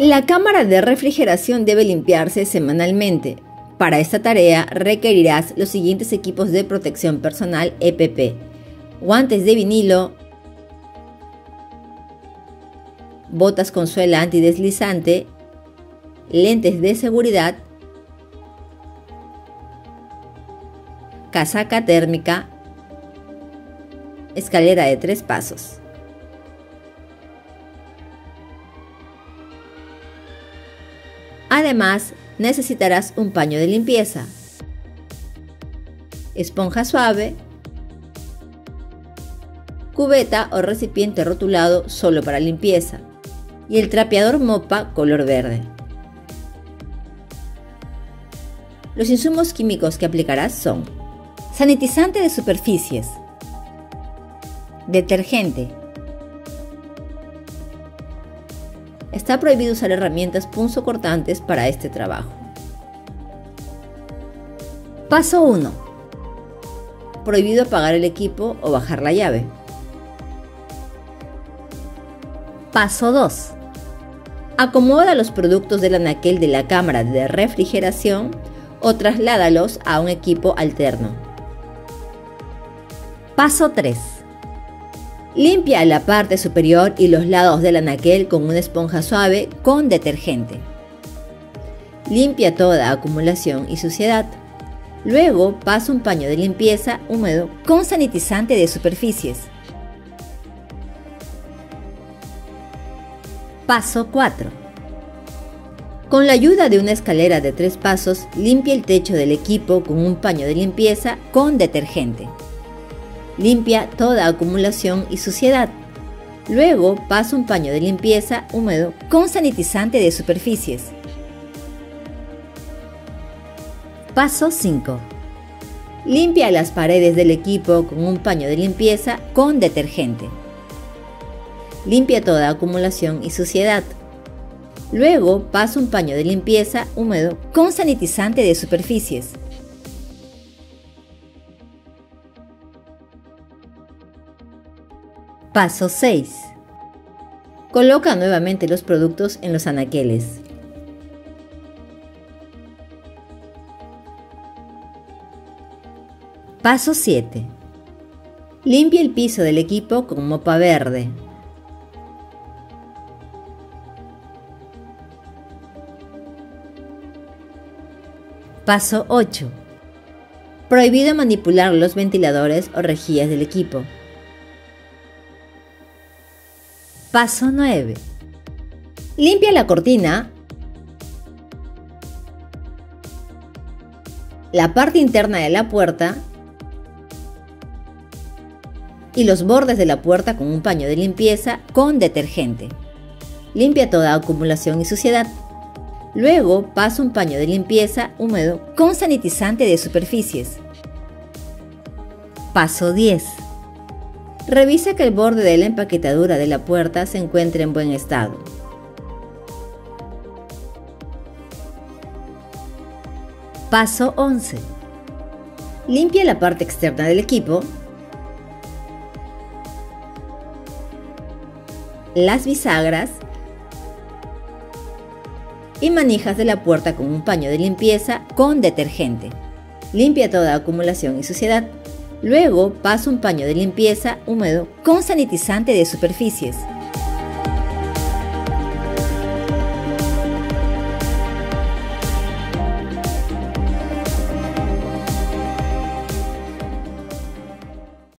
La cámara de refrigeración debe limpiarse semanalmente. Para esta tarea requerirás los siguientes equipos de protección personal EPP. Guantes de vinilo, botas con suela antideslizante, lentes de seguridad, casaca térmica, escalera de tres pasos. Además, necesitarás un paño de limpieza, esponja suave, cubeta o recipiente rotulado solo para limpieza. Y el trapeador mopa color verde. Los insumos químicos que aplicarás son sanitizante de superficies, detergente, Está prohibido usar herramientas punzocortantes para este trabajo. Paso 1. Prohibido apagar el equipo o bajar la llave. Paso 2. Acomoda los productos del anaquel de la cámara de refrigeración o trasládalos a un equipo alterno. Paso 3. Limpia la parte superior y los lados del anaquel con una esponja suave con detergente. Limpia toda acumulación y suciedad. Luego pasa un paño de limpieza húmedo con sanitizante de superficies. Paso 4. Con la ayuda de una escalera de tres pasos, limpia el techo del equipo con un paño de limpieza con detergente. Limpia toda acumulación y suciedad. Luego pasa un paño de limpieza húmedo con sanitizante de superficies. Paso 5. Limpia las paredes del equipo con un paño de limpieza con detergente. Limpia toda acumulación y suciedad. Luego pasa un paño de limpieza húmedo con sanitizante de superficies. Paso 6. Coloca nuevamente los productos en los anaqueles. Paso 7. Limpia el piso del equipo con mopa verde. Paso 8. Prohibido manipular los ventiladores o rejillas del equipo. Paso 9. Limpia la cortina, la parte interna de la puerta y los bordes de la puerta con un paño de limpieza con detergente. Limpia toda acumulación y suciedad. Luego pasa un paño de limpieza húmedo con sanitizante de superficies. Paso 10. Revisa que el borde de la empaquetadura de la puerta se encuentre en buen estado. Paso 11. Limpia la parte externa del equipo, las bisagras y manijas de la puerta con un paño de limpieza con detergente. Limpia toda acumulación y suciedad. Luego pasa un paño de limpieza húmedo con sanitizante de superficies.